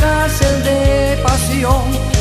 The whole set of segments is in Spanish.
cárcel de pasión.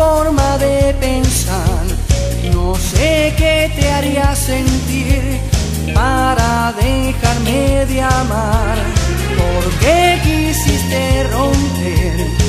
forma de pensar. No sé qué te haría sentir para dejarme de amar. ¿Por qué quisiste romper?